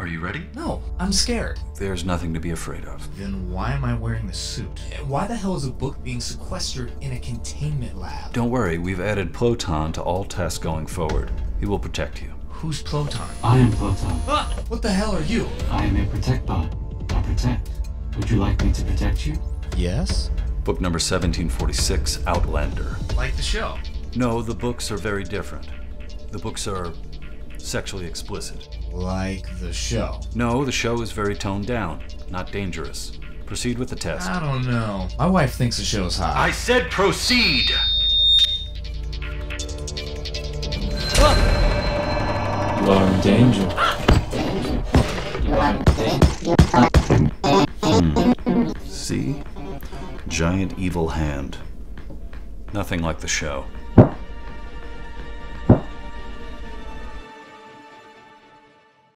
Are you ready? No, I'm scared. There's nothing to be afraid of. Then why am I wearing the suit? Why the hell is a book being sequestered in a containment lab? Don't worry, we've added Ploton to all tests going forward. He will protect you. Who's Ploton? I am Ploton. Ah, what the hell are you? I am a protect bot. I protect. Would you like me to protect you? Yes. Book number 1746, Outlander. Like the show. No, the books are very different. The books are sexually explicit. Like the show. No, the show is very toned down, not dangerous. Proceed with the test. I don't know. My wife thinks the show's hot. I said proceed! You are in danger. You are in danger. See? Giant evil hand. Nothing like the show.